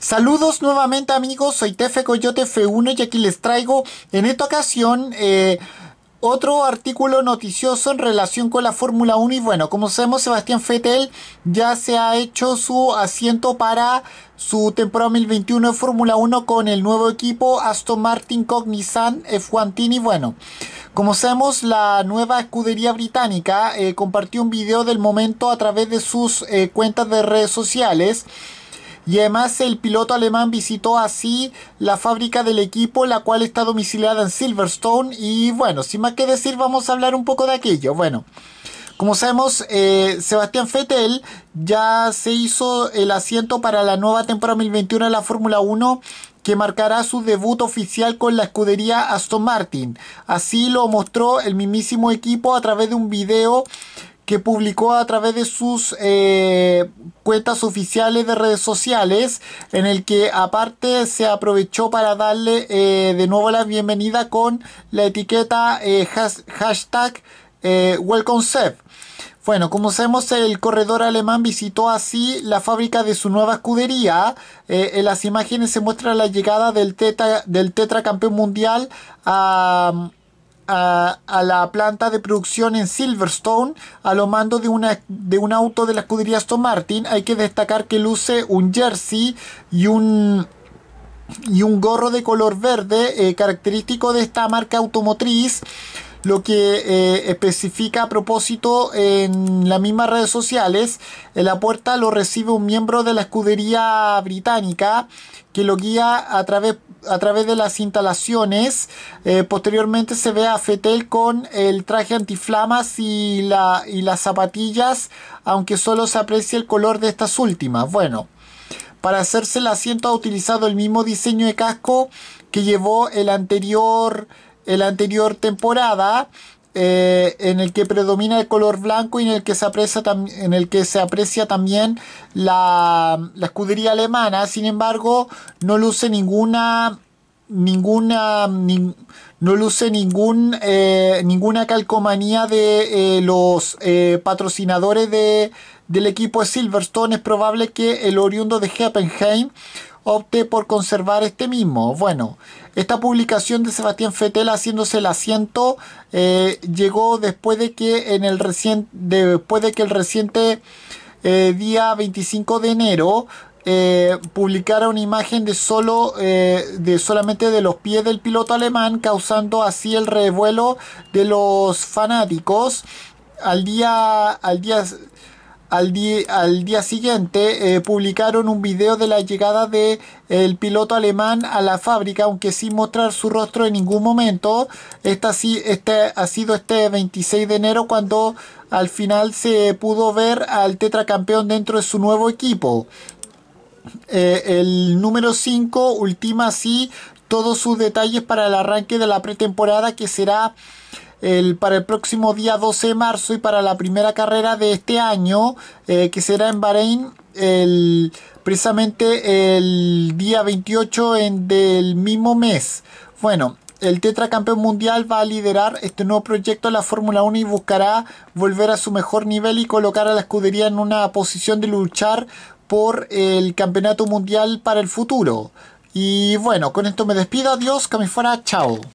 Saludos nuevamente amigos, soy Tefe Coyote F1 y aquí les traigo en esta ocasión eh, otro artículo noticioso en relación con la Fórmula 1 y bueno, como sabemos Sebastián Vettel ya se ha hecho su asiento para su temporada 2021 de Fórmula 1 con el nuevo equipo Aston Martin Cognizant F1 Team. Y bueno, como sabemos la nueva escudería británica eh, compartió un video del momento a través de sus eh, cuentas de redes sociales y además el piloto alemán visitó así la fábrica del equipo, la cual está domiciliada en Silverstone. Y bueno, sin más que decir, vamos a hablar un poco de aquello. Bueno, como sabemos, eh, Sebastián Vettel ya se hizo el asiento para la nueva temporada 2021 de la Fórmula 1 que marcará su debut oficial con la escudería Aston Martin. Así lo mostró el mismísimo equipo a través de un video que publicó a través de sus eh, cuentas oficiales de redes sociales, en el que aparte se aprovechó para darle eh, de nuevo la bienvenida con la etiqueta eh, hashtag Welcome Bueno, como sabemos, el corredor alemán visitó así la fábrica de su nueva escudería. en las imágenes se muestra la llegada del, tetra, del tetracampeón mundial a a, la planta de producción en Silverstone a lo mando de, una, de un auto de la escudería Aston Martin. Hay que destacar que luce un jersey y un, y un gorro de color verde eh, característico de esta marca automotriz lo que eh, especifica a propósito en las mismas redes sociales. En la puerta lo recibe un miembro de la escudería británica que lo guía a través, a través de las instalaciones. Eh, posteriormente se ve a Fetel con el traje antiflamas y, la, y las zapatillas, aunque solo se aprecia el color de estas últimas. Bueno. Para hacerse el asiento ha utilizado el mismo diseño de casco que llevó el anterior la anterior temporada. Eh, en el que predomina el color blanco y en el que se aprecia, en el que se aprecia también la, escudería alemana. Sin embargo, no luce ninguna ninguna no luce ningún eh, ninguna calcomanía de eh, los patrocinadores de, del equipo de Silverstone es probable que el oriundo de Heppenheim opte por conservar este mismo. Bueno, esta publicación de Sebastián Fetel haciéndose el asiento eh, llegó después de que en el reciente, después de que el reciente eh, día 25 de enero eh, publicara una imagen de solo de solamente de los pies del piloto alemán causando así el revuelo de los fanáticos al día al día al, al día siguiente eh, publicaron un video de la llegada del el piloto alemán a la fábrica, aunque sin mostrar su rostro en ningún momento. Esta, este ha sido este 26 de enero cuando al final se pudo ver al tetracampeón dentro de su nuevo equipo. Eh, el número 5 ultima así todos sus detalles para el arranque de la pretemporada que será el, para el próximo día 12 de marzo y para la primera carrera de este año, eh, que será en Bahrein, el, precisamente el día 28 en, del mismo mes. Bueno, el tetracampeón mundial va a liderar este nuevo proyecto de la Fórmula 1 y buscará volver a su mejor nivel y colocar a la escudería en una posición de luchar por el campeonato mundial para el futuro. Y bueno, con esto me despido. Adiós, que me fuera. Chao.